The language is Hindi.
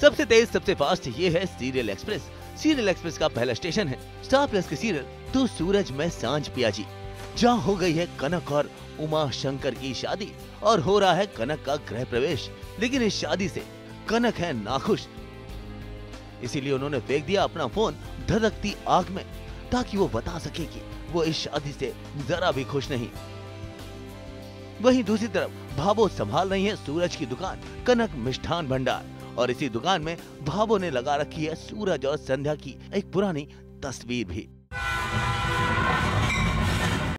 सबसे तेज, सबसे फास्ट ये है सीरियल एक्सप्रेस सीरियल एक्सप्रेस का पहला स्टेशन है। स्टार प्लस के सीरियल तो सूरज में साँझ पियाजी जहाँ हो गई है कनक और उमा शंकर की शादी और हो रहा है कनक का गृह प्रवेश। लेकिन इस शादी से कनक है नाखुश। इसीलिए उन्होंने फेंक दिया अपना फ़ोन धधकती आग में, ताकि वो बता सके कि वो इस शादी से जरा भी खुश नहीं। वहीं दूसरी तरफ़ भावो संभाल रही है सूरज की दुकान, कनक मिष्ठान भंडार। और इसी दुकान में भावो ने लगा रखी है सूरज और संध्या की एक पुरानी तस्वीर भी।